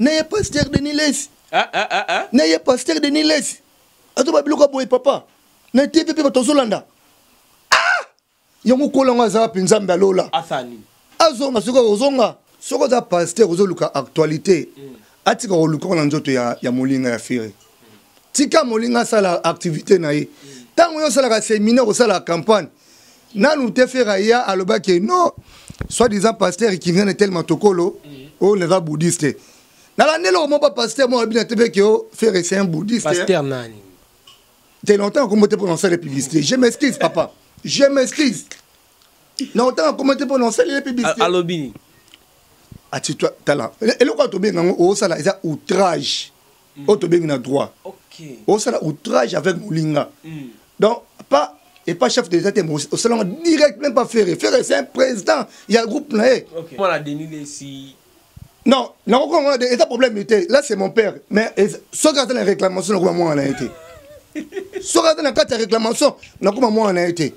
na ye pasteur denis lesi ah, ah, ah, ah. na ye pasteur denis lesi azoba biloko ya boye papa na tv mpe bato azolanda ah! yango kola yango azala mpe nzambe alola azonga soki akozonga soki oza pasteur ozoluka actualité mm. atika kolukaka na nzoto ya, ya molinga ya fere tika molinga asala activité na ye ntango yo osalaka seminaire osalaka campagne nanu te ferre aya alobaki non soit disant pasteur qui vient de tel matokolo oyo naza bouddhiste nalandeli oyo moko bapasteur moko alobi na tv ke o ferre c'est un bouddhiste pasteur nani te longtemps akombo te mpo na osala publicité je m'excuse papa je m'excuse longtemps akombo te mpo na osala publicité alobi nini ati tala eloko ya tobenga yango osala eza outrage mm. oyo tobengi na droit okay. osala outrage avec molinga mm. donc pas et pas chef de l'état te osalanga direct même pas ferre ferre c'est un président ya groupe na ye okay. non nakokonga de eza problème te là c'est mon père mais soki aza na réclamation nakoma mwana na ye te soki aza na kati ya réclamation nakoma mwana na ye te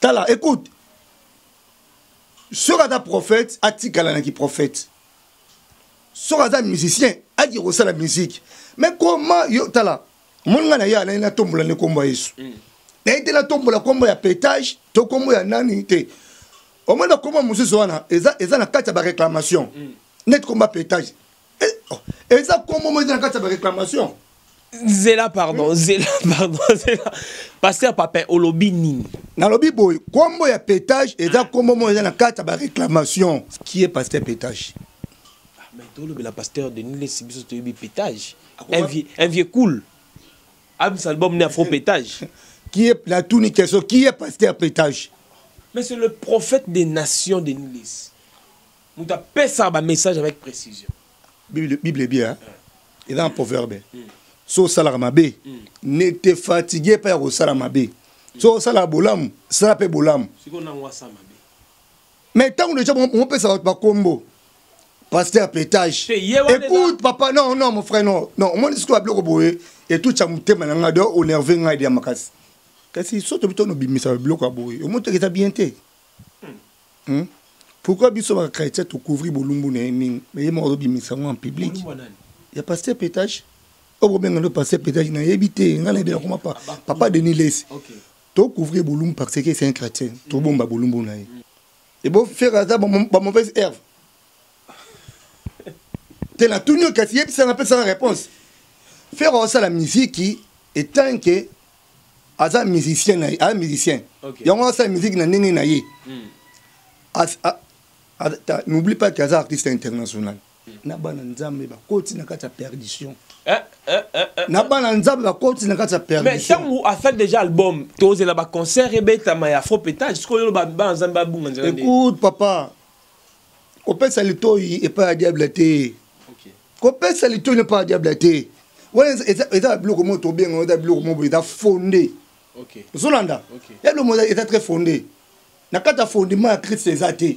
tala écoute soki aza prophète atikala na kiprophète soki aza musicien ake kosala musique mais comment yo tala omoni ngai na ye anaye natombola nde nkombo ya yesu mm. naye te natombola nkombo ya petage to nkombo ya nani te omoni bakombo mosusu wana eza, eza na kati ya baréclamation mm. neti nkombo ya petage e, oh, eza nkombo mo eza na kati ya baréclamation zela pardon zela pardon zela pasteur papin olobi nini nalobi boye nkombo ya petage eza nkombo moko eza na kati ya baréclamation qui est pasteur petage ah, mais tolobela pasteur denis lesi biso toyebi petage un vieux, un vieux cool abis album ne afro petage qui est natuni question qui est pasteur petage mais c'est le prophète des nations denis lesi moto apesaka bamessage avec précision Bible, Bible bien, hein? Il a un proverbe. So salaka mabe, ne te fatiguez pas ya ko sala mabe. So sala bolamu, sala pe bolamu. Siko na ngwasa mabe. Mais tant que les gens on peut savoir pas combo. Pasteur pétage. Écoute papa, non non mon frère non. Non, on dit ce qu'on a bloqué boé et tout ça mouté mananga do on nervé ngai dia makasi. Kasi soto bito no bimisa bloqué boé. On monte que ça bien té. Hmm? Pourquoi biso ba chrétien to couvrir bolumbu na ye mingi mais ye moko azobimisa yango en public ya pasteur pétage oyo bobenga nde pasteur pétage nayebi te ngai nayebi nakoma papa denis lesi to couvrir bolumbu parce que c'est un chrétien tobomba bolumbu na ye ebo faire aza ba mauvaise herve te natuni yo kasi yebisanga mpesanga réponse faire osala miziki etant que aza musicien na ye aza musicien okay. yango asala musique na ndenge na ye mm. n'oublie pas que aza artiste international mm. na bana nzambe bakoti na kati ya perdition eh, eh, eh, eh. na bana nzambe bakoti na kati ya perdition mais ntango asali déjà album tozela baconcert ebetama ya faux pétage sikoyo bana nzambe babunga nzela écoute papa kopesa litoi epai ya diable te kopesa litoi epai ya diable te wana eza na biloko moko tobenga eza biloko moko boye eza fonde ozolanda ya biloko moko eza très fonde na kati ya fondement ya kriste eza te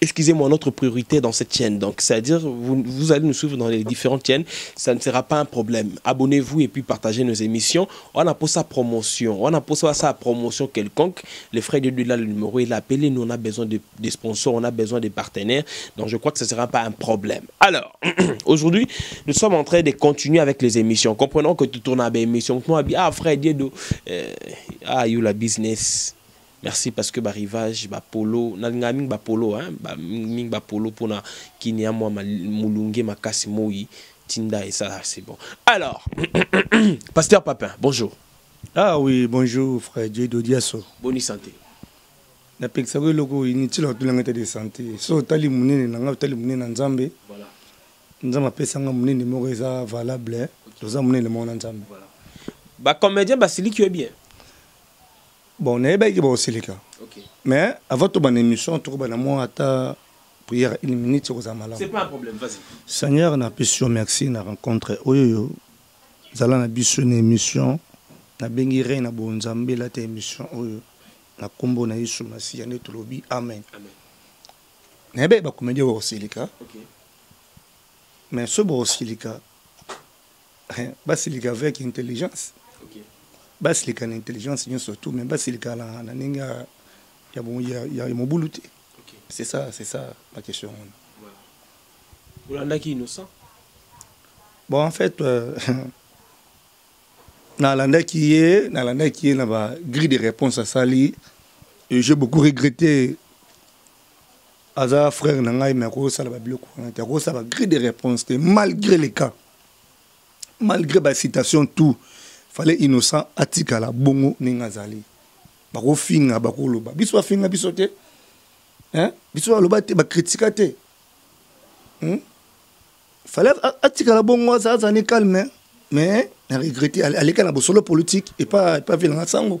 excusez-moi, notre priorité dans cette chaîne. Donc, c'est-à-dire, vous, vous, allez nous suivre dans les différentes chaînes. Ça ne sera pas un problème. Abonnez-vous et puis partagez nos émissions. On a pour sa promotion. On a pour ça sa promotion quelconque. Les frais de là, le numéro, il a appelé. Nous, on a besoin de, des sponsors, on a besoin des partenaires. Donc, je crois que ce ne sera pas un problème. Alors, aujourd'hui, nous sommes en train de continuer avec les émissions. Comprenons que tu tournes à des émissions. ah, frère, Dieu, ah, you la business Merci parce que ba rivage ba polo nalingaka mingi ba polo hein ba mingi ba polo pona kini ya mwa mulunge makasi moyi tinda esala c'est bon alors pasteur papin bonjour ah oui bonjour frère Dieu Dodiaso bonne santé napekisaka eloko oyo inutile otuna ngai te de santé so otali monene na ngai otali monene na nzambe nzambe apesa ngai monene moko eza valable toza monene moko na nzambe bacomédien basiliki yo bien bon nayebaki ke bakosilika mais avant tobanda émission tokobanda mwa ata prière une minute ekozala malamu seigneur napesi yo merci na rencontre oyo oyo zala na biso na émission nabengi rei na bonzambe elata émission oyo na nkombo na yesu masiya nde tolobi amen, amen. nayebi bakomedi bakosilika okay. mais soki bakosilika Eh, basilika avec intelligence okay. basilika na intelligence nyonso tout mais basilika na, na ndenge ya, ya, ya, ya mobulu te okay. c'est ça c'est ça ma question wana voilà. olandaki innocent bon en fait euh, nalandaki ye nalandaki ye na ba grille de réponse asali et j'ai beaucoup regretté aza frère na ngai mais akosala babiloko wana te akosala ba grille de réponse te malgré le cas malgré ba citation tout fallait innocent atikala bongo ndenge azali bakofinga bakoloba biso bafinga biso te hein? biso baloba te bakritika te hmm? fallait atikala bongo azazani calme mais na regrette aleka na bosolo politique epa epa vilanga sango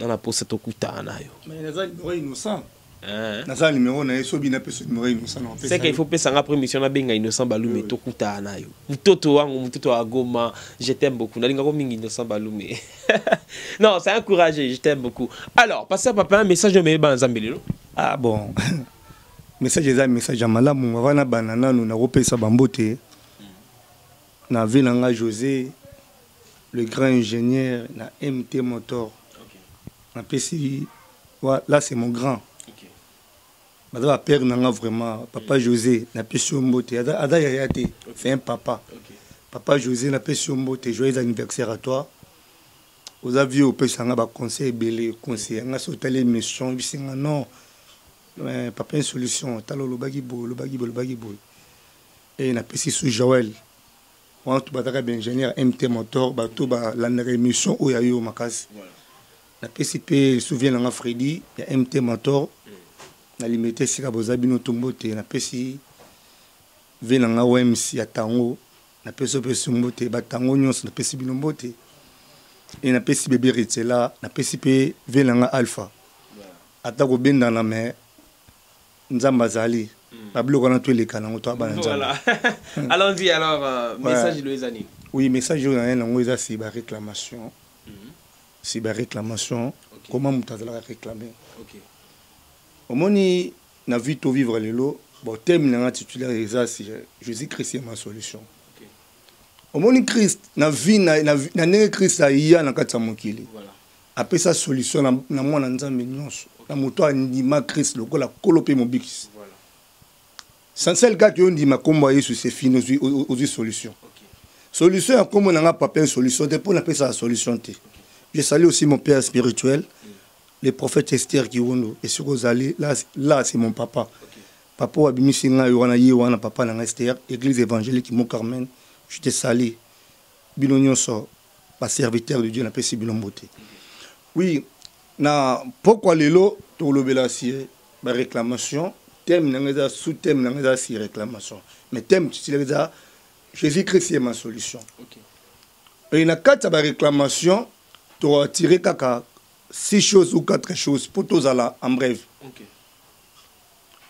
nga na posa tokutana na yo naza numero innocent eh. naza numero na ye sobi napesa numero innocent seke il faut pesa nga après mission nabenga innocent balume eh tokutana na yo mototo wangu mototo wa goma je t'aime beaucoup nalingako mingi innocent balume non c'est encouragé je t'aime beaucoup alors passe papa un message omeye bana nzambe lelo ah bon message eza message ya malamu avant nabana nanu nakopesa bambote Na vie na nga Jose le grand ingenieur na MT motor na pesi wa là c'est mon grand baza ba père na nga vraiment papa mm. Jose na pesi yo mbote aza aza yaya te c'est un papa okay. papa Jose na pesi yo mbote joyeux anniversaire à toi oza vieux opesa nga ba conseil ebele conseil nga so tali émission bisi nga non euh, papa une solution tala olobaki boye olobaki boye olobaki boye Et na pesi sous Joël. Wana tout bataka bien ingénieur MT Motor, ba tout ba landaka émission oyo yo makasi. Na pesi pe souviens nanga Freddy ya MT Motor. Na limete sika boza bino tumbo te na pesi vie nanga Wems ya tango. Na pesi pe sumbo te ba tango nyonso na pesi bino mbote. Et na pesi bébé Ritela, na pesi pe vie nanga Alpha. Ata ko bendana mais nzambe azali hmm. babiloko wana to eleka nango to abana nzambe allons-y alors euh, message lo eza nini oui message oyo naye nango eza si baréclamation hmm. si baréclamation koma moto azalaka réclame omoni na vie to vivre lelo bon teme nanga titulaire eza si jésus christ ye ma solution omoni christ na vie na ndenge christ aya na kati ya mokili voilà. Apesa solution na mwana Nzambe nyonso, na moto oyo andima Christ lokola Nkolo mpe Mobikisi. Sansel kaka yo ndima nkombo ya Yesu se fini, ozwi, ozwi solution. Solution ya nkombo na nga papa solution te mpo napesaka solution te. Je salue aussi mon père spirituel, le prophète Esther Kiwundo, esika ozali, là, là c'est mon papa. Papa oyo abimisi ngai wana ye wana papa na nga Esther, église évangélique Mont Carmen, je te salue. Bino nyoso ba serviteur de Dieu na pesi bino mbote. Oui, na pokwa lelo tolobela si ba réclamation, thème na ngeza sous thème na ngeza si réclamation. Mais thème tu sais ça Jésus Christ est ma solution. OK. Et na kati ba réclamation tu as tiré kaka six choses ou quatre choses pour tous la en bref. OK.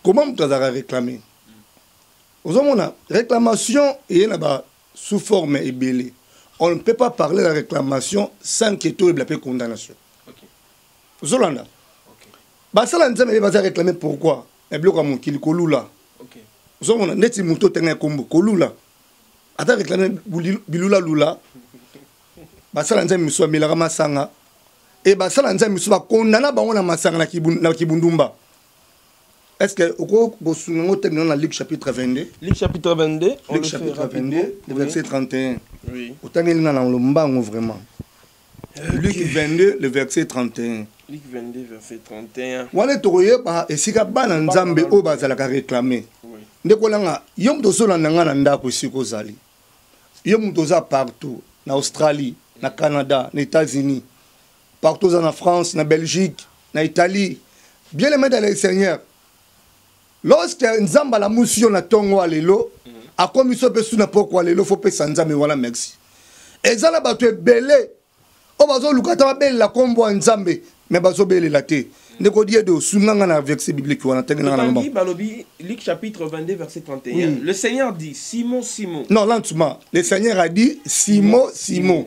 Comment tu as réclamé? Ozomona réclamation et na ba sous forme ebele on ne peut pas parler la réclamation sans que toyebela mpe condamnation ozolanda basala nzambe baza réclame pourquoi na biloko ya mokili kolula ozomona ndeti moto otenga ya kombo kolula ata réclame bilulalula basala nzambe mosusu bamelaka masanga e basala nzambe mosusu bakondana bango na masanga na kibundumba Est-ce que oko kosunga ngo teme na Luc chapitre 22 Luc chapitre 22 Luc chapitre 22 le verset 31 Oui otangeli na lango mbango vraiment Luc 22 le verset 31 Luc 22 verset 31 wana tokoyeba esika bana nzambe oyo bazalaka réclame ndeko olanga yo moto ozolanda ngai na ndako esika ozali yo moto oza partout na australie na canada na états-unis partout oza na france na belgique na italie bien aimé dans le seigneur lorsque nzambe alamusi yo na ntongo ya lelo mm. akomi so mpe su na pokwa lelo fo pesa nzambe wana merci eza na bato ebele oyo bazoluka ata babelela nkombo ya nzambe me bazobelela te ndeko diede osunga nga na verse biblique wana tenge nanga na balobi luc chapitre 22 verset 31 mm. le seigneur dit simon simon non lantuma le seigneur a dit simon simon, simon.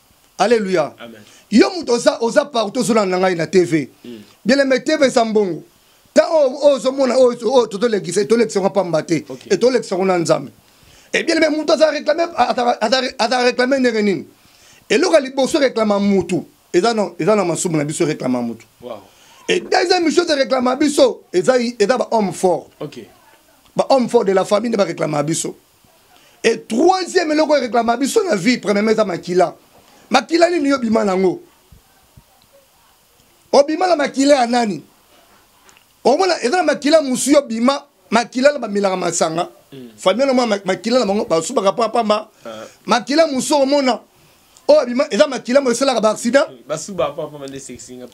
Alléluia. Amen. Yo mutu oza oza partout ozolanda na ngai na TV. Mm. Bieleme TV eza mbongo. Ta oyo ozomona oyo oyo tozolekisa etolekisa ngo pamba te. Okay. Etolekisa ngo na Nzambe. Et eh bieleme mutu aza réclamer aza réclamer ndenge nini? Eloko liboso réclama mutu. Eza na eza na masumu na biso réclama mutu. Wow. Et deuxième chose réclama biso eza eza ba homme fort. Okay. Ba homme fort de la famille ne ba réclama biso. e troisième eloko ereklama biso na vie premièrement eza makila makila nini yo bima nango obima na makila ya nani omona eza na makila mosusu yo bima makila na bamelaka masanga mm. famille na mwa makila na bango basubaka papa pamba uh. makila mosusu omona oyo abima eza makila mo esalaka ba accident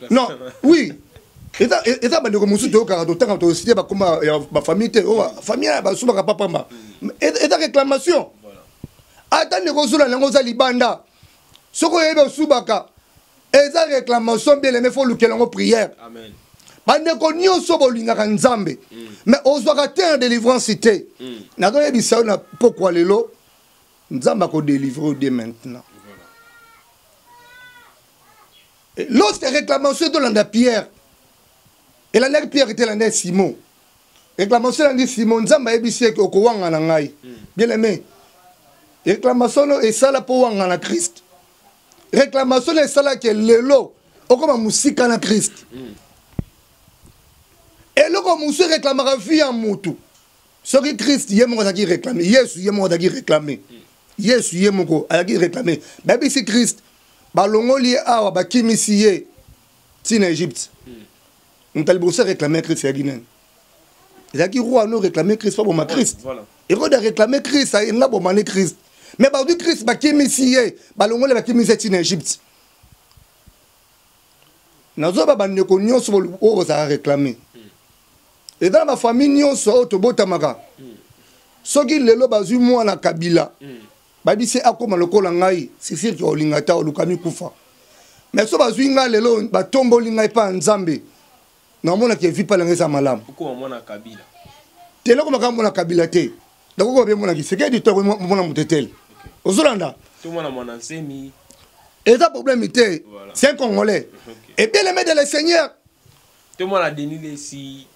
non oui eza eza bandeko mosusu toyokaka totanga tosite bakoma ya bafamille te oyo famille ya basubaka papamba eza réclamation ata ndeko ozula na yango oza libanda soki oyebi osubaka eza réclamation bien aime fo olukela yango prière bandeko nyonso bolingaka nzambe mm. mais ozwaka te na délivrance te mm. nazoyebisa yo na pokwa lelo nzambe akodelivre yo de maintenant lorsque réclamation etolanda pierre elandaki pierre te elanda simon réclamation elandi simon nzambe ayebisi ye okowangana ngai hmm. bien aimé réclamation no esala mpo wangana krist réclamation no esalaki lelo okoma mosika na krist hmm. eloko mosusu ereklamaka vi ya motu soki christ ye moko azalaki réclame yesu ye moko azalaki réclame yesu ye moko azalaki réclame bayebisi christ balongoli ye awa bakimisi ye ti na egypte moto aliboso réclame ya christ ezalaki nani ezalaki roi no réclame christ baboma christ erode aréclame christ nga bomane christ mais bazwi christ bakimisi ye balongoli bakimisi ye ti na egypte nazoba bandeko nyonso oyo bozalaka réclame eza na bafamille nyonso oyo tobotamaka soki lelo bazwi mwana kabila bayebi se akóma lokola ngai sisirke olinga ta oluka mikufa mais so bazwi ngai lelo batomboli ngai mpa nzambe namonaka evi mpa nanga eza malamu te eloko makaa mona kabila te nakokoba mpe mona kisekedi to mona motetele ozolanda eza problème te c'est un congolais ebeleme de le seigneur To mwana Denis Lessi.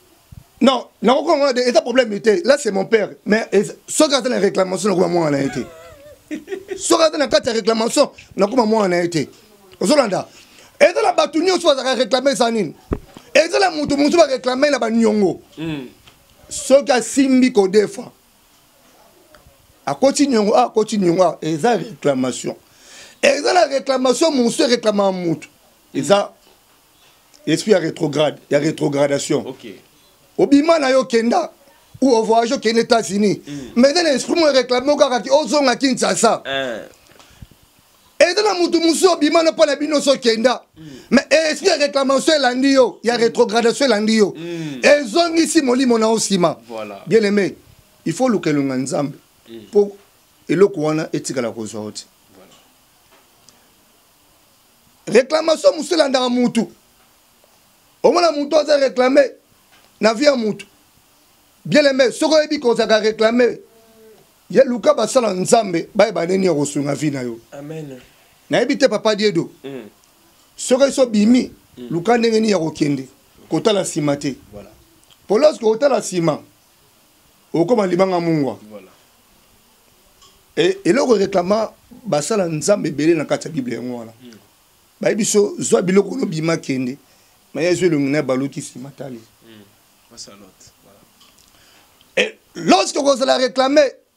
Non, na ko kongo de eza problème ite. Là c'est mon père, mais soki aza na réclamation na ko mwana na ite. Soki aza na kati ya réclamation na ko mwana na ite. Ozolanda. Eza na batu nyonso bazaka réclamer ça nini? Eza na mutu mutu ba réclamer na ba nyongo. Mm. Soki asimbi ko defa. Akoti nyongo, ah, akoti nyongo, ah, eza réclamation. Eza na réclamation musu réclamant mutu. Eza mm. esprit ya retrograde ya retrogradation okay. obima na yo kenda ou ovoyage okende états-unis mm. mais nde na esprit mo réclame okaka ti ozonga kinshasa eh. eza na motu mosusu obima no mpo na bino so kenda mm. mais esprit ya réclamation elandi yo ya mm. rétrogradation elandi yo mm. ezongisi molimo na yo nsima bien aimé il faut oluka elonga nzambe mpo eloko wana etikala kozwa yo te réclamation mosusu elandaka mutu omona mutu aza réclame na vie ya mutu bien aimé soki oyebi kozalaka réclame ye luka basala nzambe bayeba nini ya kosunga vie na yo nayebi te papa diedo mm. soki esi obimi mm. luka ndenge nini ya kokende kotala nsima te mpo lorsque otala nsima okoma libanga mungwa voilà. e, eloko ereklama basala nzambe ebele na kati ya bible yango wana mm. baye biso zwa biloko no bima kende maye ezwa elongi na baluki nsima tali mm. e, lorsque okozala reklame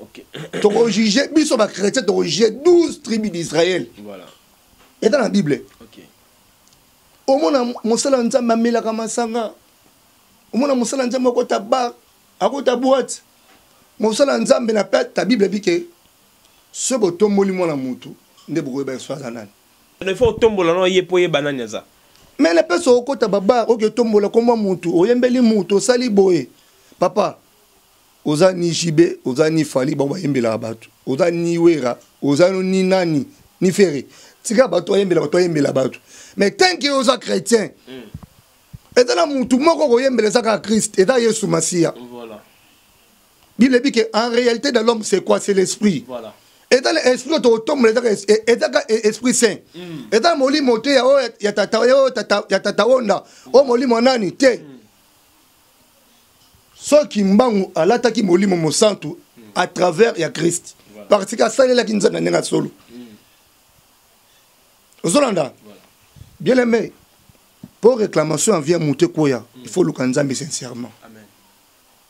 okay. tokojuge biso bachrétien tokojuge 12 tribu d'israël voilà. eza na bible okay. omona mosala ya nzambe amelaka masanga omona mosala ya nzambe akota bar akota boite mosala ya nzambe na pete ta bible ebi ke soki botomboli mwana motu nde bokoyeba yesu aza nani efe otombola no ye mpo oyeba nani aza me na pesa okota babar oke otombola komwa motu oyembeli motu osali boye papa Oza ni JB, oza ni Fally bango bayembelaka bato. Oza ni Wera, oza no ni nani, ni Ferre. Tika bato ayembela bato ayembela bato. Mais tant que oza chrétien, mm. eza na mutu moko koyembela eza kaka Christ, eza Yesu Masiya. Voilà. Bible dit que en réalité de l'homme c'est quoi? C'est l'esprit. Voilà. eza na esprit oyo tokotombola ezaka e, ezaka e, esprit saint mm. eza molimo te ya oyo ya tata onda oyo molimo ya nani te mm. soki kimbangu alataki molimo mosantu à travers ya christ parce que asalelaki nzambe na ndenge ya solo ozolanda bien aimé mpo réclamation ya vie moto ekweya mm. il faut oluka nzambe sincèrement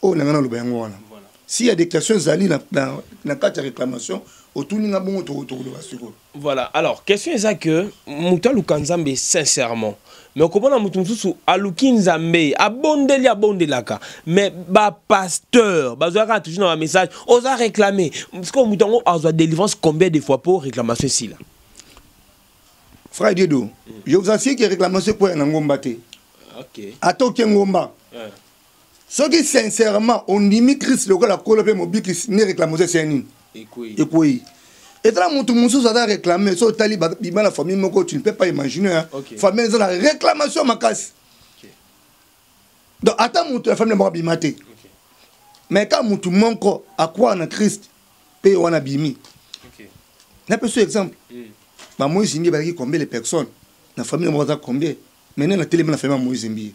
oyo na ngai naloba yango wana si ya des questions ezali na kati ya réclamation otuni nga bongo tokoloba sikoyo Voilà, alors question eza que mutu aluka nzambe sincèrement mais okomona mutu mosusu aluki nzambe abondeli abondelaka mais bapasteur bazwaka toujours na bamessage oza réclame sikoyo mutu yango azwa délivrance combien de fois mpo réclamation esila frère diedo je vous assure que réclamation ekwaya na ngomba te ata oke ngomba soki sincèrement ondimi krist lokola kolo mpe mobikisi nde reklame oza esene nini ekwei etala motu mosusu aza reklame so otali bima na famille moko tu ne peux pas imaginer okay. famille eza na réclamation makasi okay. donc ata motu ya famille moko abima te okay. mais ka motu moko akwaa na krist mpe wana abimi okay. napeso exemple mm. bamoyi zimbi bazalaki combien les personnes na famille moko aza combien mais nde natelemi na famille ya moyi zimbi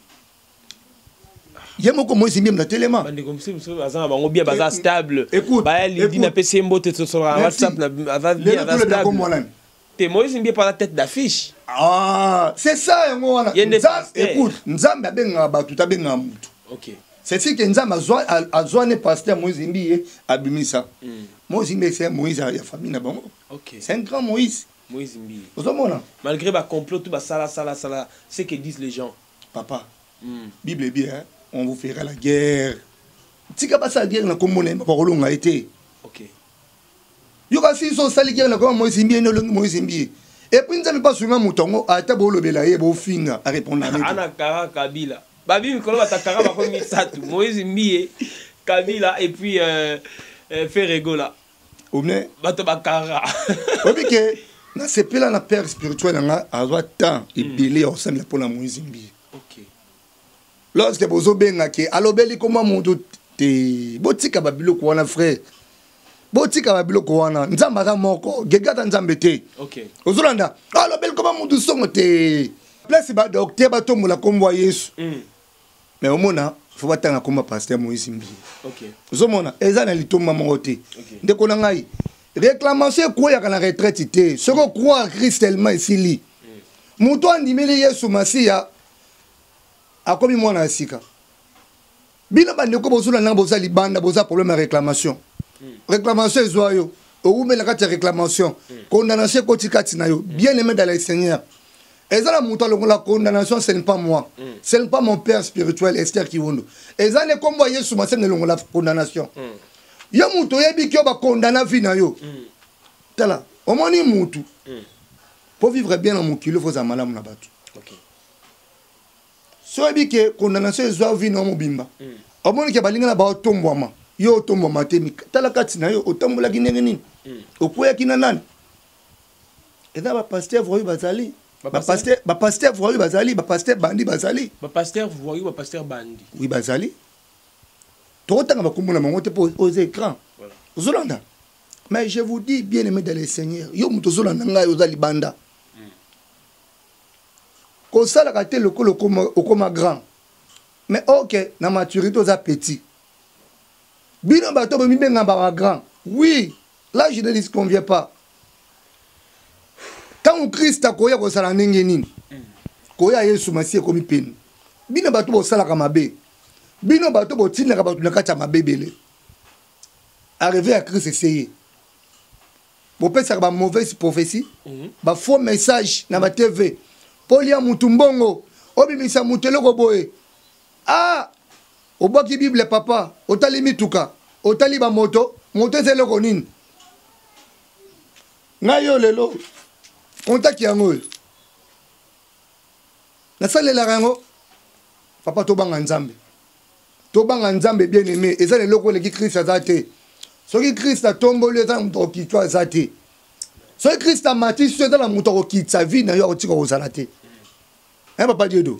ye moko moise mbiemda telema bandeko mosusu mosusu aza na bango bia baza stable baya lidi na pesi ye mbote tosolaka na whatsapp aza bia aza stable te moise mbie pala tête d'affiche ah c'est ça yango wana écoute nzambe abengaka bato te abengaka motu okay ceci ke nzambe azwa ne pasteur moïse mbi ye abimisa hmm. moïse mbi c'est moïse ya famille na bango c'est un grand moïse moïse mbi ozomona malgré bacomplot tout basala sala sala ce que disent les gens papa bible ebi eh, on vous fera la guerre tika basala guerre na kombo na ye bakolonga ye te okay. yoka si so osali guerre na koma moise mbie nde olongi moise mbie epuis nzambe mpe asunga moto yango ata boolobela ye bofinga arepondana kara kabila babi mikolo batakara bako misato moise mbie kabila epuis euh, euh, ferregola obne bato bakara oyebi ke nasepela na père spirituel yanga azwa temps hmm. ebele ya kosalela mpo na moise mbiye lorsque bozobenga ke alobeli koma moto te botika babiloko wana frère botika babiloko wana nzambe aza moko gegata nzambe te ozolanda alobeli koma moto songo te place badokter batombola nkombo ya yesu hmm. mais omona faut batanga komba pasteur moïse mbiye okay. ozomona eza na litomba moko te okay. ndeko na ngai réclamation ekweyaka na retraite te soki okroire christ tellement esili mm. moto andimeli yesu masiya akomi mwana ya sika bino bandeko bozula nanga boza libanda boza problème ya réclamation mm. réclamation ezwa yo owumela kati ya réclamation mm. condamnation ekoti kati na yo bien aimé dans le seigneur mm. eza na moto alongola condamnation ce n'est pas moi mm. ce n'est pas mon père spirituel ester kiwondo eza nde nkombo ya yesu masene elongola condamnation mm. yo moto oyebi ki yo bakondana vie na yo mm. tala omoni motu mm. po vivre bien na mokili fo ozala malamu na bato okay. so oyebi ke condamnation ezwa vie na yo mobimba mm. omoni ke balingi na bao tombwama yo otombwama te tala kati na yo otambolaki ndenge nini mm. okweyaki na nani eza bapasteur voyu bazali bapasteur voyu bazali bapasteur bandi bazali bapasteur voyu bapasteur bandi oui bazali tokotanga bakombo na bango te mpo oza écran ozolanda mais je vous dis bien aimé dans le seigneur yo moto ozolanda ngai oza libanda hmm. kosalaka te lokola okoma grand mais ok na maturité oza petit bino bato bomibengaka bagrand oui Là, je ne dis qu'on vient pas. Ntango Christ akoya kozala ndenge nini? Koya Yesu Masiya ekomi pene. Bino bato bosalaka mabe, bino bato botindaka bato na kati ya mabe ebele. Arrive ya Christ eseye bopesaka ba mauvaise prophétie, mhm. ba faux message na ba TV mpo lia motu mbongo obimisa motu eloko boye ah Obwaki bible papa, otali mituka, otali ba moto, moto eza eloko nini? Ngai yo lelo contact yango oyo nasalelaka yango papa, tobanga Nzambe, tobanga Nzambe bien aime, eza na eloko eleki Christ aza te. Soki Christ atomboli eza na moto akokitio aza te. Soki Christ amatisi eza na moto akokitisa vie na yo akotika kozala te. Hein papa Diedo?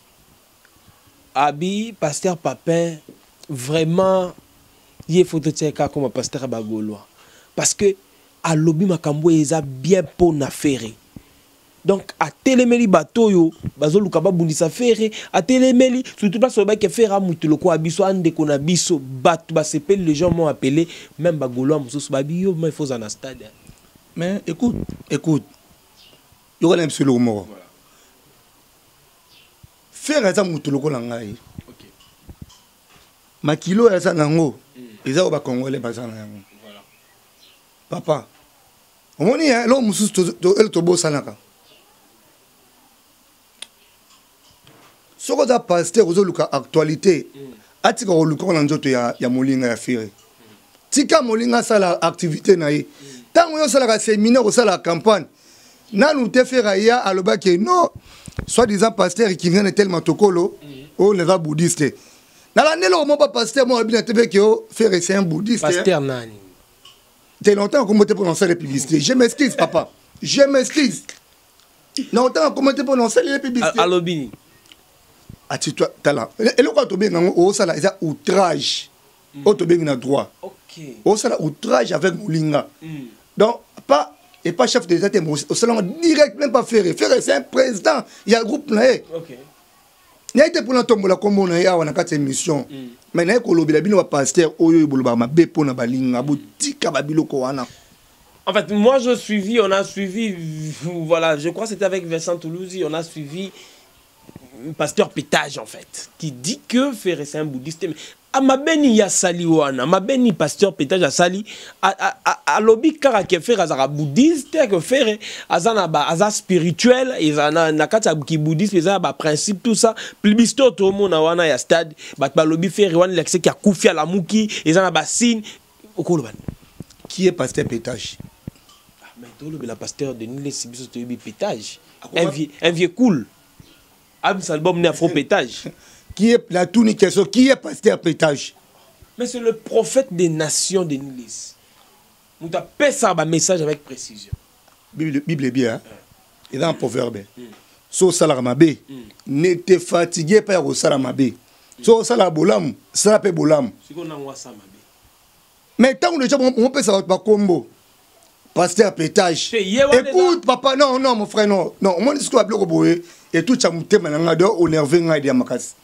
Abi pasteur Papin vraiment ye faut totia ye kaka koma pasteur ya bagolois parce que alobi makambo oyo eza bien mpo na fere donc atelemeli bato oyo bazoluka babundisa fere atelemeli surtout place olobaki fere amutu lokola biso andeko na biso bato basepeli les gens m'ont appelé même bagolois mosusu babi yo ma il faut ozala na stade hein. mais écoute écoute yoka na biso eloko moko fere aza motu lokola ngai okay. makilo oyo aza na yango mm. eza oyo bacongolais baza na yango voilà. papa omoni eloko mosusu ele tobosanaka soki oza paster ozoluka actualité mm. atika kolukaka na nzoto ya, ya molinga ya fere tika molinga asala activité na ye ntango yo osalaka séminaire osalaka campagne nanu te fera ya alobaki non soit disant pasteur qui vient de tel matokolo oyo naza bouddhiste nalandeli oyo moko pasteur moko abina te peke o fera c'est un bouddhiste pasteur nani te longtemps akombo te mpo na osala publicité je m'excuse papa je m'excuse na otanga akombo te mpo na osaleli publicité alobi nini atitwa tala eloko atobenga yango osala eza outrage mm. oyo tobengi na droit okay. osala outrage avec molinga mm. donc pas et pas chef de l'état te osalanga direct même pas ferre ferre c'est un président ya groupe na ye okay. naye te mpona tombola nkombo na ye awa na kati ya émission mm. mai naye kolobela bino bapaster oyo oyo bolobaka mabe mpo na balinga botika babiloko wana En fait, moi, je suivi, on a suivi, voilà, je crois que c'était avec Vincent Toulouse, on a suivi pasteur pitage en fait qui dit que ferre c'est un bouddhiste mais amabe nini ye asali wana mabe nini pasteur petage asali alobi kaka ke fere azalaka bouddhiste ke fere aza na ba aza spirituel eza na, na kati ya kibouddhisme eza na baprincipe tout ça bisto tomona wana ya stade bato balobi fere wana elakisaki akufi alamuki eza na basigne okoloba qui est pasteur petage ah, mais tolobela pasteur denis lesi biso toyebi petage un vieux, un vieux cool abs album ne afro petage qui est la tuni question qui est pasteur petage mais c'est le prophète des nations denis lesi moto apesaka bamessage avec précision bible bia hein? eza na proverbe so osalaka mabe ne te fatigue epai ya kosala mabe so osalaka bolamu sala mpe bolamu mais ntango deja mopesa bato bakombo pasteur petage écoute papa non non mon frère non non omoni sikoyo biloko boye etutya motema na ngai do onerve ngai dia makasi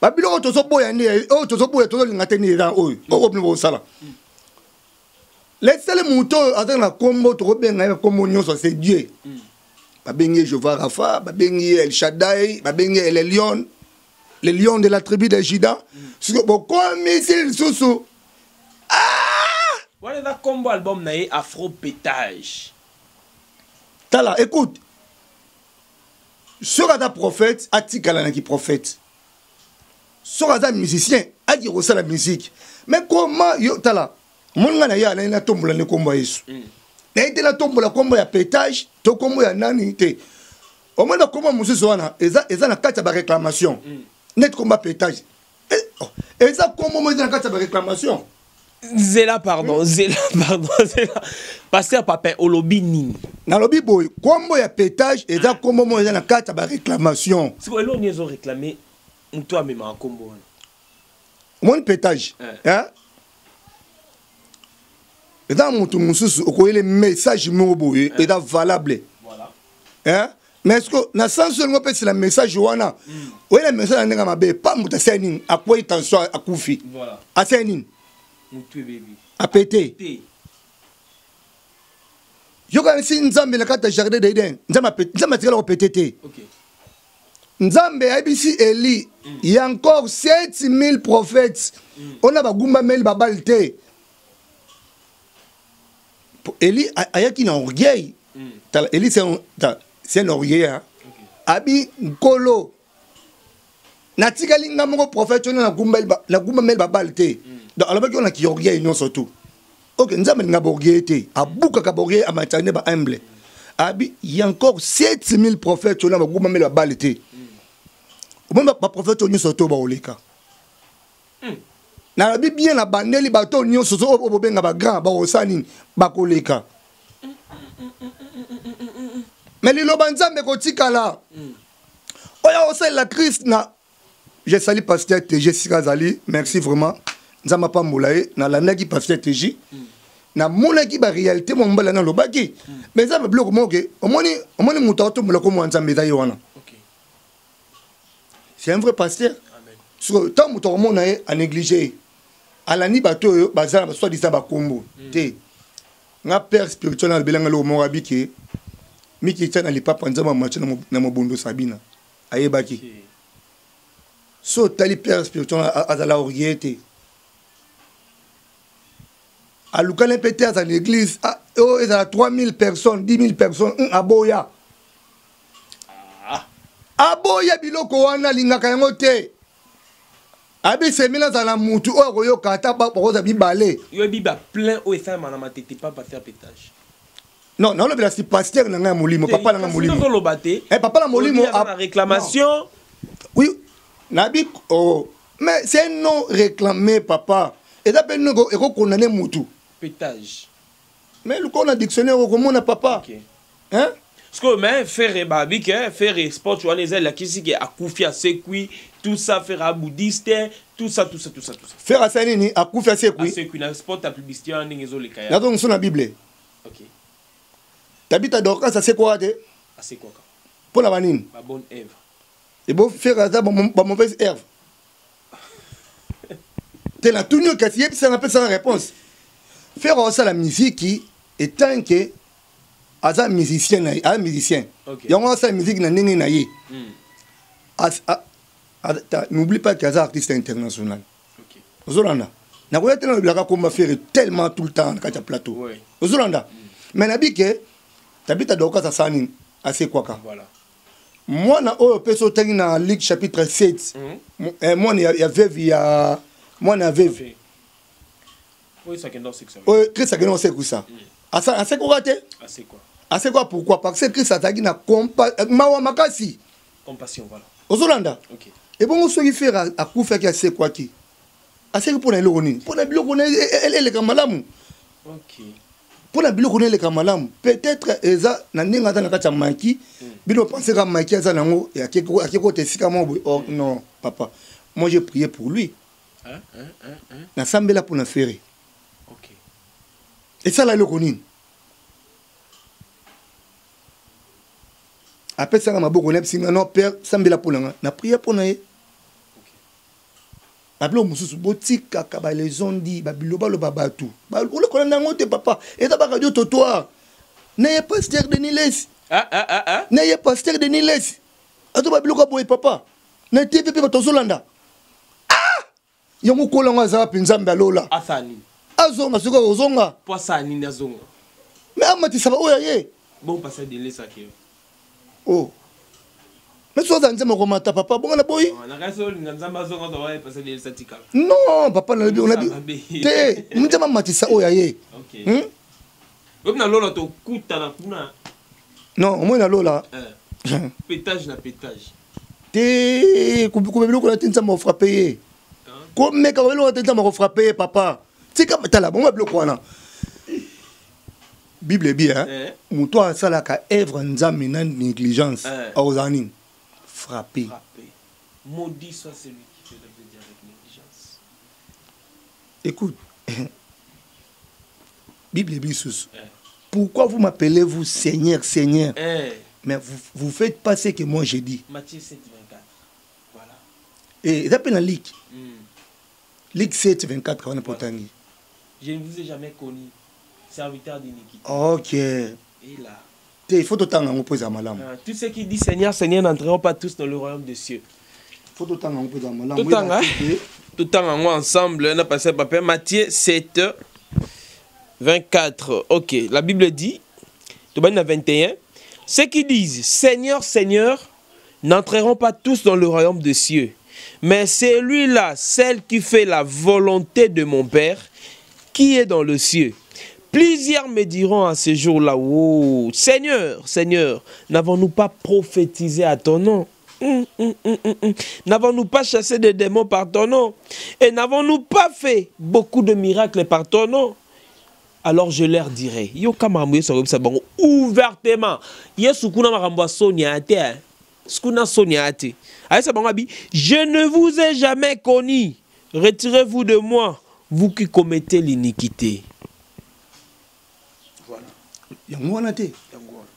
babiloko tozoboya nde oyo tozoboya tozolinga te nde eza oyo oyo bino bosala mm. lesele moto oyo azali na nkombo tokobenga ye bakombo nyonso se dieu mm. babengi ye jehova rafa babengi ye elshadai babengi ye elelion le lion de la tribu de juda mm. siko bokomisi lisusu ah! wana eza nkombo album na ye afro petage tala écoute soki aza prophète atikala na kiprophète soki aza musicien ake kosala musique mais comment yo tala omoni ngai na ye anaye natombola nde nkombo ya yesu mm. naye te natombola nkombo ya petage to nkombo ya nani te omoni bakombo mosusu wana eza, eza na kati ya baréclamation mm. neti nkombo ya petage e, oh, eza nkombo mo eza na kati ya baréclamation zela pardon zela pardon zela pasteur papin olobi nini nalobi boye nkombo ya petage eza nkombo moko eza na kati ya baréclamation siko eloni ezo réclame moto amemaka nkombo wana omoni petage eh. eza moto mosusu okoyele message moko boye eh. eza valable voilà. hein mais est-ce que na sens oyo ngopesi na message wana mm. oye na message na ndenge mabe pa moto asali nini akwei tension akufi asali nini apete yokanisi nzambe na kati ya jardin de eden nzambe atikala kopete te nzambe ayebisi eli mm. ya encore 7000 prophètes mm. ona bagumbameli babali te Eli ayaki na orgueil. Mm. Tala Eli c'est un c'est un orgueil. Hein. Okay. Abi nkolo. Natikali nga moko prophète wana na gumbel na gumbel babal te. Mm. Donc alobaki on a ki orgueil non surtout. Ok, nzambe nga borgueil te. Abuka ka borgueil a matane ba humble. Mm. Abi il y a encore 7000 prophètes wana ba gumbel babal te. Mm. Omba ba prophète nyonso to ba oleka. hmm. nalobi bien na bandeli bato nyonso so oyo bobenga bagrand bakosala nini bakoleka me liloba nzambe kotikala hmm. oyo akosalela krist na je sali pasteur tg sika azali merci vraiment nzambe apambola ye nalandaki pasteur tg hmm. namonaki baréalité mwa mobali yango alobaki me nzambe biloko moke omoni moto aotombola komwa nzambe eza ye wana c'est un vrai pasteur sikoyo ntango moto akomona ye anéglige ye alandi bato oyo baza na basoi disant bakombo mm. te nga père spirituel na lobelanga eloko moko abi ke miki etya na lipapa nzambe amatya na mobondo sabina ayebaki so otali père spirituel azala orgueille te alukani mpe te aza na église ah, oyo oh, ezala 3000 personnes 10 000 personnes hmm, aboya ah. aboya biloko wana alingaka yango te abisemi nazala na mutu oyo akoyoka ata bakoza bibale yoyebi baplein oyo esalema na matete pa paster petage non nalobela si paster na ngai ya molimo papa na ngai molimooloba te eh, papa na molimo réclamation oui nabi oh. mais c'est non réclamé papa eza mpe noko ekokondane mutu petage mais luka na dictionnaire okomona papa okay. hein? sikoyo me ferre babi ke ferre sport wana eza elakisi ke akufi asekwi tout ça ferre abudiste tout ça tout ça tout ça tout ça ferre asali nini akufi asekwi asekwi na sport ya publicité wana ndenge ezoleka ya nazo mosu na bible okay. tabita dorcas asekwaka te asekwaka mpo na banini babonne eve ebo ferre aza bamauvaise herve te natuni yo kasi yebisa nga pesanga réponse fere osala miziki etant ke aza musicien na ye aza musicien okay. yango asala miziki na ndenge na ye mm. n'oublie pas ke aza artiste international okay. ozolanda nakoya te nalobelaka komba fere tellement tout le temps na kati ya plateau ouais. ozolanda mm. mais nabi ke tabita dokas asala nini asekwaka voilà. mwana oyo mpe so otangi na luke chapitre 7 mm. eh, mwana ya, ya veve ya mwana ya veve oyo krist akenda kosekwisa mm. asekoka te asekwa pourquoi parce que krist azalaki na eh, mawa makasi ozolanda ebongo soki fere akufaki asekwaki aseki mpo na eloko nini mpo na biloko na eleka malamu mpo na biloko na eleka malamu peut-être eza na ndenge aza na kati ya maki hmm. bino pense ka maki aza nango akeki kota esika moko boye or oh, hmm. non papa moi je prier pour lui nasambela mpo na ferre esala eloko nini apesaka maboko na bisinga non père sambela mpo na nga na priya mpo na ye ba biloko mosusu botikaka ba les ont dit ba bilobaloba bato olekola na yango te papa eza ba radio totoire na ye pasteur denis lesi ah, ah, ah, ah. na ye pasteur denis lesi azo ba biloko ya boye papa na tv mpe bato azolanda ah! yango kola yango azala mpe nzambe alola asani azonga soki ozonga po asala nini azonga me amatisa baoyo ya ye bon pasteur denis lesi akeo oh mais soza nzembo okomata papa bongo naboyi non papa nalobi onabi te nzembo amatisa oyo aye hmm? na lola tokutana kuna non omoi na lola eh. petage na petage te kobima biloko na te nzambe ofrape ye komeka biloko na te nzambe akofrape ye papa tika tala bongo biloko wana bible ebi hein? eh. moto oyo asalaka evre nzambe na négligence eh. akozala nini frappe maudit soit celui qui fait l'œuvre de Dieu avec négligence écoute bible ebi lisusu eh. pourquoi vous m'appelez vous seigneur seigneur eh. mais vous, vous faites pas ce que moi j'ai dit Matthieu 7 24 voilà et eza mpe na ligue mm. ligue 7 24 wana mpo otangi je ne vous ai jamais connu serviteur d'iniquité. Ok. Et là. Te, il faut totanga yango mpo ezala malamu. Ah, tout ce qui dit Seigneur, Seigneur n'entreront pas tous dans le royaume des cieux. Faut totanga yango mpo ezala malamu. Totanga. Totanga yango ensemble na pasteur papa Matthieu 7 24. OK, la Bible dit tobandi na 21 ceux qui disent Seigneur, Seigneur, n'entreront pas tous dans le royaume des cieux. Mais celui là celle qui fait la volonté de mon Père qui est dans le ciel. Plusieurs me diront à ce jour-là, oh, Seigneur, Seigneur, n'avons-nous pas prophétisé à ton nom hum, hum, hum, n'avons-nous pas chassé des démons par ton nom Et n'avons-nous pas fait beaucoup de miracles par ton nom Alors je leur dirai, yo kama makambo Yesu akobisa bango ouvertement. Yesu kuna makambo ya soni aya te. Hein. Kuna soni aya te. Ayesa bango abi, je ne vous ai jamais connu. Retirez-vous de moi, vous qui commettez l'iniquité. Voilà. Yango wana te. Yango wana.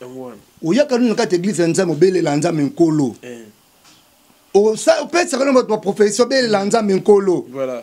Yango wana. Oyaka nini na kati église ya Nzambe obelela Nzambe nkolo. Eh. Opesaka nini bato baprofesio obelela Nzambe nkolo. Voilà.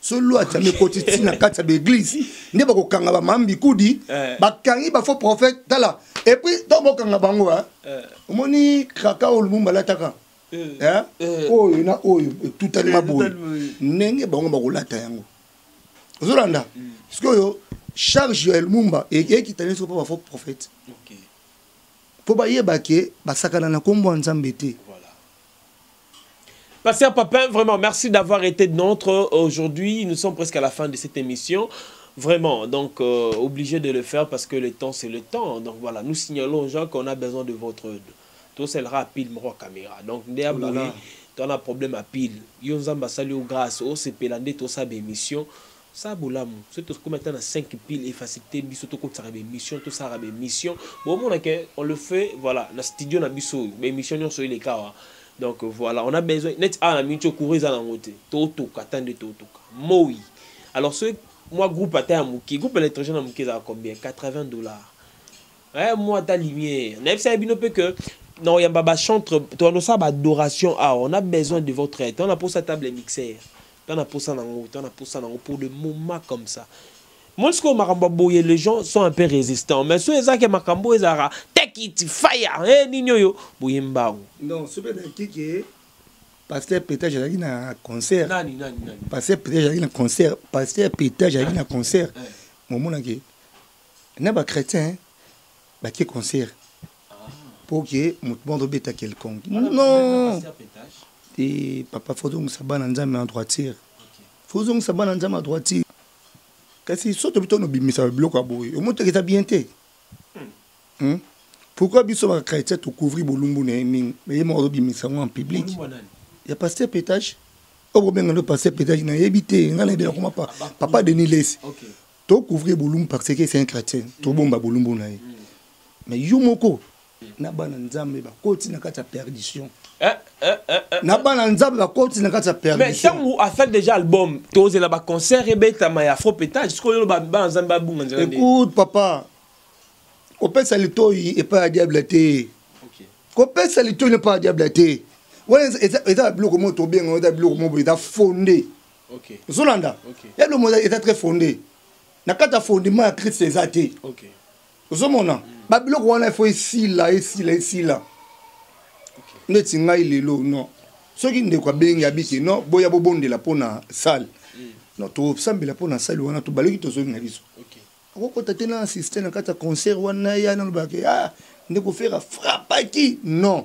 so loi atiami ekoti ti na kati ya baeglise nde bakokanga bamama bikudi eh. bakangi bafaux prophète tala epuis ntango bokanga bango eh. omoni kraka oyo lumumba alataka eh. oyo na oyo etutanima boye ndenge bango bakolata yango ozolanda mm. sikoyo charge ya lumumba e-, ekita nde soko mpo bafaux prophète mpo bayeba ke basakana na nkombo ya nzambe te Pasteur bah, Papin, vraiment, merci d'avoir été de notre aujourd'hui. Nous sommes presque à la fin de cette émission. Vraiment, donc euh, obligé de le faire parce que le temps, c'est le temps. Donc voilà, nous signalons aux gens qu'on a besoin de votre aide. Tout c'est rapide, roi caméra. Donc, d'ailleurs, tu as un problème à pile. Yon Zamba, salut grâce grâces, au CPLAND, tout ça, émission. Sa bolamu soki tokomi ata na cinq pile efacilite biso tokotisaka ba emission tosalaka ba emission bomona que on le fait voila na studio na biso oyo ba emission nionso eleka awa donc voila on a besoin neti awa na mincho courant eza nango te totoka ata nde totoka moi alors soki mwa groupe ata ya moke groupe electrogène ya moke ezalaka combien 80 dollars eh mwa ata lumière nayebisaka bino mpe que na oyamba bachantre toandosala baadoration awa on a besoin de votre aide on a posa table mixer Nga na posa na ngo ta na posa na ngo pour le moment comme ça. Moi ce que makambo ya boye les gens sont un peu résistants mais soki eza ke makambo ezalaka take it fire eh nini oyo boye mbangu. Non soki na kiki pasteur petage azalaki na concert nani nani nani pasteur petage azalaki na concert pasteur petage azalaki na concert eh. momonaki na ba chrétien batie concert mpo ke moto moko azobeta quelconque non te papa fozongisa bana nzambe na droitire fozongisa bana nzambe na droitire kasi so tobi tona obimisa biloko ya boye omoteke eza bien te hmm. hmm? pourquoi biso bachrétien tocouvrir bolumbu na ye mingi eye moko azobimisa yango en public ya paster petage oyo bobenga ndo paster petage nayebi te ngai nayebi nakoma papa denis lesi to couvrir bolumbu parce que c'est un chrétien tobomba bolumbu na ye mais yo moko na bana nzambe bakoti na kati ya perdition eh, eh, eh, na bana nzambe bakoti na kati ya perdition mais ntango asali déjà album tozela baconcert ebetama ya faux pétage sikoyo bana nzambe babunga nzela écoute papa kopesa litoi epai ya diable te kopesa litoi epai ya diable te wana eza biloko moko tobenga eza biloko moko eza fonde ozolanda ya lomo eza très fonde na kati ya fondement ya christ eza te ozomona mm. babiloko wana ifo esila esila esila neti ngai lelo non soki ndeko abengi abiki non boya bobondela mpo na sale mm. non tosambela mpo na sale wana tobaleki tozongi na biso okokota te na assiste na kati ya concert wana ya nalobaki ah ndeko fera frappaki non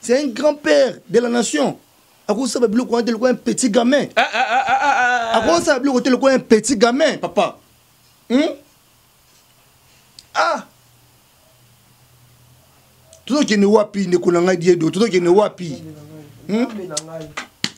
c'est un grand père de la nation akosala babiloko wana te lokola un petit gamin ah, ah, ah, akosala biloko te lokola un petit gamin papa hmm? ah tozokende wapi ndeko na ngai diedo tozokende wapi hmm?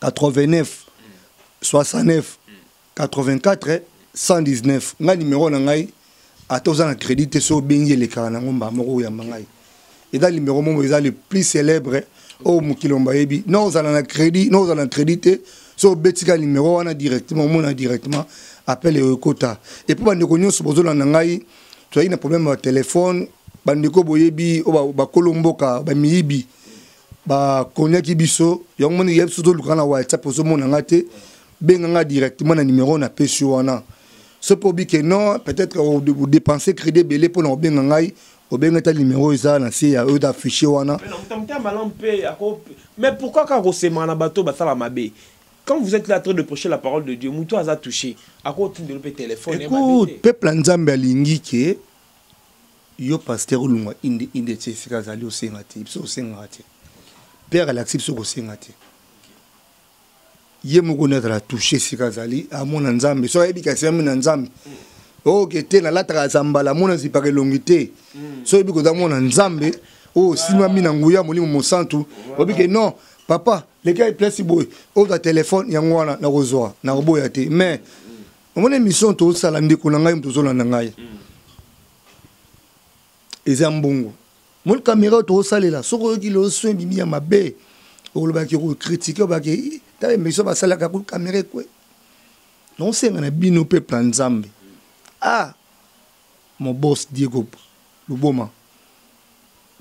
89 69 84 119 ngai nimero na ngai ata oza na crédit te so obengi elekaka nango mbaa moko oyamba ngai eza nimero moko eza le plus célèbre oyo mokili omba yebi na ozala na crédit na ozala na crédit te so obetika nimero wana directement omona directement appel eyo ekota epuis bandeko nyonso bozolanda ngai tozali na problème ya telefone bandeko boyebi oyo bakolo mboka bamiyibi bakoniaki biso yango moni yebi so toluka na whatsapp ozomona nga te benga nga directement na numero napesi wana so mpe obike non peut-être odepense crédit ebele mpo na kobenga ngai obenga ata numero eza na se ya oyo ta affiche wana mais pourquoi kaka kosemaka na bato basala mabe quand vous êtes là train de prêcher la parole de dieu moto aza touché akotindelo mpe téléphone écoute peuple ya nzambe alingi ke Yo pasteur olungwa inde inde ti esika azali osenga te biso osengaka te père alakisi biso kosenga te ye moko nde azala touche esika azali amona nzambe soki ayebi kasi yambi na nzambe oke oh, te nalataka zambala amona zipaka elongi te hmm. soki oyebi koza mona nzambe oyo oh, osimami na nguya molimo mosantu oyebi ke non papa leka eplasi boye oza telefone yango wana nakozwa nakoboya te mais omoni émission tosala ndeko na ngai moto ozolanda ngai mm. eza mbongo moni kamera tokosalela soki oyoki lelo soin bimi ya mabe okolobaki okokritike obaki ta émission basalaka kul kamera ekwe naosenga na bino peuple ya nzambe ah mon boss diego luboma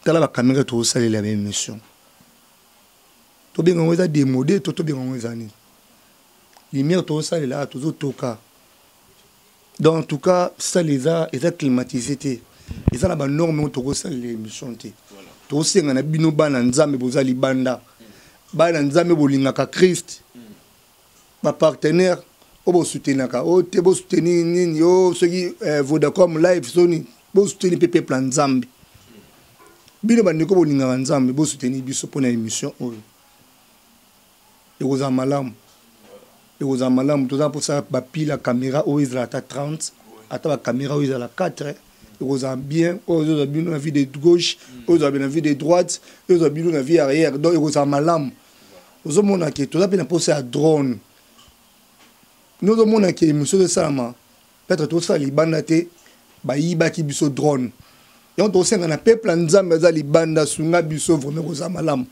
tala bakamera tokosalela ya émission tobenga yango eza demode to tobenga yango eza nini lumière tozosalela awa tozotoka donc en tout cas sale eza eza climatise te eza na banorme oyo tokosalela émission te tosenga na bino bana nzambe boza libanda bana nzambe bolingaka christ bapartenaire oyo bosutenaka oyo te bosuteni nini o soki eh, vodacom live soni bosuteni mpe peuple ya nzambe bino bandeko bolingaka nzambe bosuteni biso mpo na émission oyo ekozala malamu ekozala malamu toza mposa bapila camera oyo ezala ata 30 ata bacamera oyo ezala 4 ekozala bien oyo ezozwa bino na vie de gauche oyo ezwa na vie de droite oyo ezwa bino na vie arrière donc ekozala malamu ozomona ke toza mpe na mposa ya drone nozomona ke mosolo esalama Peut-être tosala libanda te bayibaki biso drone yango tokosenga na peuple ya nzambe aza libanda sunga biso vraimen koza malamu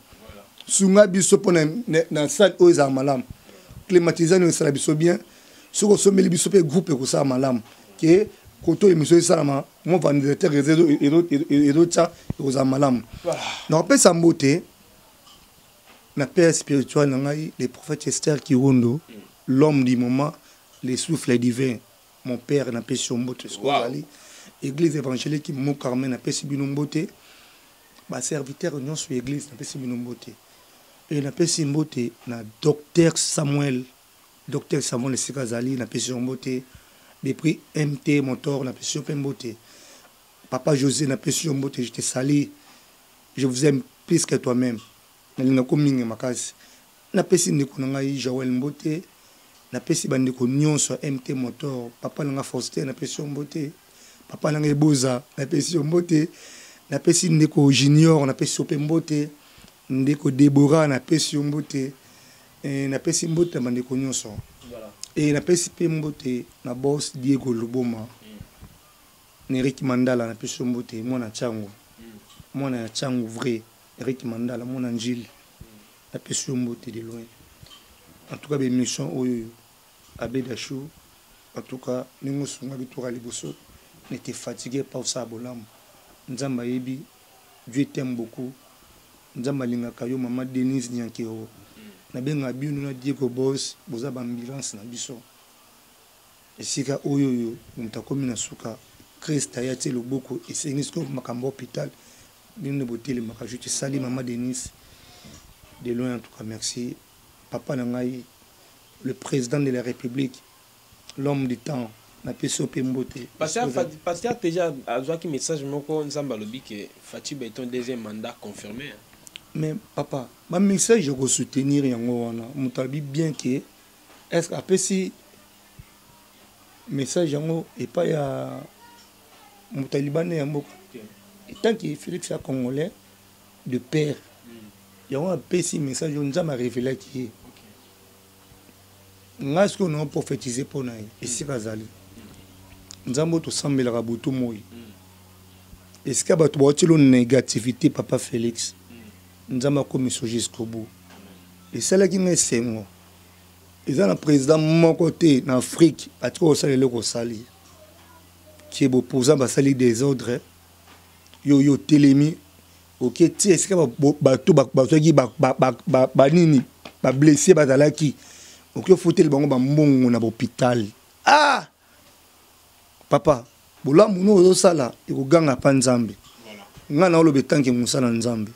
sunga biso mpo na sale oyo ezala malamu climatisani oyo esala biso bien soki osombeli biso mpe groupe ekosala malamu ke koto émission esalama mo vandeleter ezotya ekozala malamu nakopesa mbote Na père spiritual na ngai le prophète Esther Kiwundo l'homme du moment le souffle divin mon père na pesi yo mbote esika ozali eglise evangelique mont carmel na pesi bino mbote ba serviteur nyonso ya eglise na pesi bino mbote et na pesi mbote na docteur Samuel docteur Samuel esika azali na pesi yo mbote depuis MT Motor na pesi yo pe mbote papa José na pesi yo mbote je te salie je vous aime Plus que toi meme nalinga ko mingi makasi napesi ndeko na ngai Joël mbote napesi ba ndeko nionso ya MT Motor papa na ngai Faustin napesi yo mbote papa na ngai Eboza napesi yo mbote napesi ndeko Junior napesi yo pe mbote ndeko Deborah napesi yo mbote eh, napesi mbote na ba ndeko nionso et napesi pe mbote na boss Diego Luboma Eric Mandala na pesi yo mbote mwana Tshangu mwana ya Tshangu vrai Eric Mandala mwana Ndjili na pesi yo mbote de loin en tout cas ba émission oyo yo Abeda Show en tout cas ndenge osungaki toka liboso ne te fatigue pas osala bolamu Nzambe ayebi Dieu t'aime beaucoup Nzambe alingaka yo maman Denise Nyankero na benga bino na Diego Boss boza ba ambulance na biso. Esika oyo oyo moto akomi na suka Christ aye atie loboko esengi sikoyo makambo ya hopital bino nde botelemaka je te salut maman Denise de loin en tout cas merci papa na ngai le president de la republique l'homme du temps napesi yo mpe mbote Pasteur Oza- Fat- Pasteur Teja azwaki message moko nzambe alobi ke Fatshi Beton deuxième mandat confirmé hein. mais papa ba message ya ko soutenir yango wana moto abi bien que Est-ce que apesi message yango epai ya moto ya libanda ya mboka tant que Felix ya congolais de père yango apesi message oyo nzambe arevelaki ye ngai soki onao prophétise mpo na ye esika azali nzambe oyo tosambelaka butu moi esika bato baotilo négativité papa félix Nzambe akomiso jusqu'au bout. Esalaki nga esengo. Eza na president moko te na Afrique atika kosala eloko osali. Ke bopoza basali desordre yo yo telemi oke ti esika bato bazwaki banini bablesse bazalaki oke ofuteli bango bambongo na bopital ah! papa bolamu no ozosala ekoganga pa nzambe ngai naoloba etanke mosala nzambe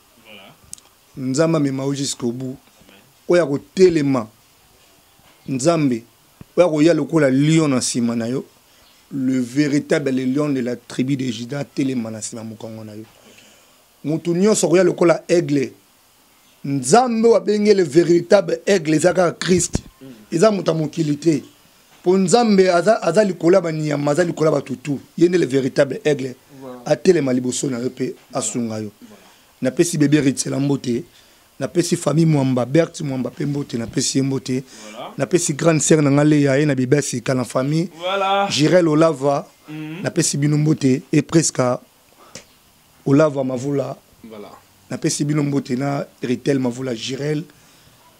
nzambe amema yo jusqu'au bout oyo ya kotelema nzambe oyo akoya lokola lion na nsima na yo le véritable le lion de la tribu de juda atelema na nsima mokongo na yo moto nyonso akoya lokola aigle nzambe oyo abengi le véritable aigle eza kaka krist eza moto ya mokili te mpo nzambe aza, aza likolo ya banyama aza likolo ya bato tu ye nde le véritable aigle atelema liboso na yo mpe asunga yo napesi bebe ritsela mbote napesi famille mwamba bert mwamba mpe mbote napesi ye mbote napesi grande sœur na ngai leya ye na bebe asika na famille voilà. jirel olava mm -hmm. napesi bino mbote e presque olava mavula voilà. napesi bino mbote na ritel mavula girel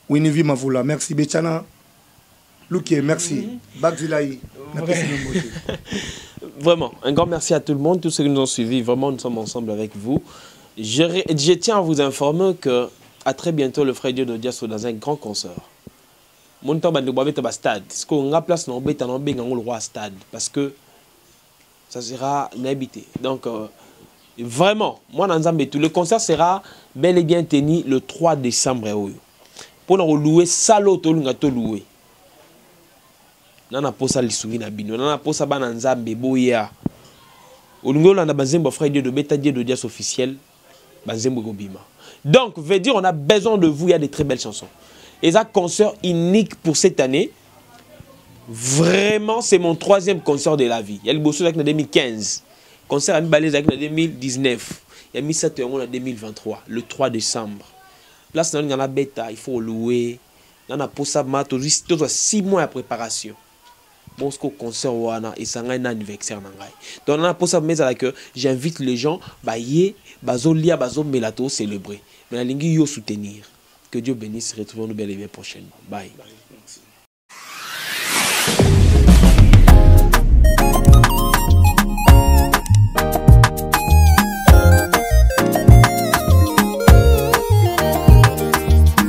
winivi mavula merci betiana lukie merci mm -hmm. bagzilai napesi bino mbote Vraiment, un grand merci à tout le monde, tous ceux qui nous ont suivis. Vraiment, nous sommes ensemble avec vous. Je, je tiens à vous informer que à très bientôt le frère Dieu de Diasso dans un grand concert. Mon temps bandeko babeta ba stade. Ce qu'on a place na obeta na benga ngolo roi stade parce que Ça sera nayebi te. Donc euh, vraiment mwana Nzambe tout le concert sera bel et bien tenu le 3 décembre oyo. Pona ko louer salo to linga to louer. Nana posa lisungi na bino. Nana posa bana Nzambe boya. Olingo landa banzembo Fred Dieu de beta Dieu de Dias officiel. banzembo ekobima donc veut dire on a besoin de vous il y a de très belles chansons eza concert unique pour cette année vraiment c'est mon troisième concert de la vie ya liboso ezalaki na 2015 concert ya mibale ezalaki na 2019 ya misato yango na 2023 le 3 décembre place na olinga nabeta il faut oloue nga na posa ma tozwa 6 mois ya préparation bon ce qu'au concert wana esangani na anniversaire na ngai donc na posa vraiment ezala que j'invite les gens baye bazolia bazomela to célébrer mais nalingi yo soutenir que Dieu bénisse retrouvons nous bel et bien prochainement bye, bye.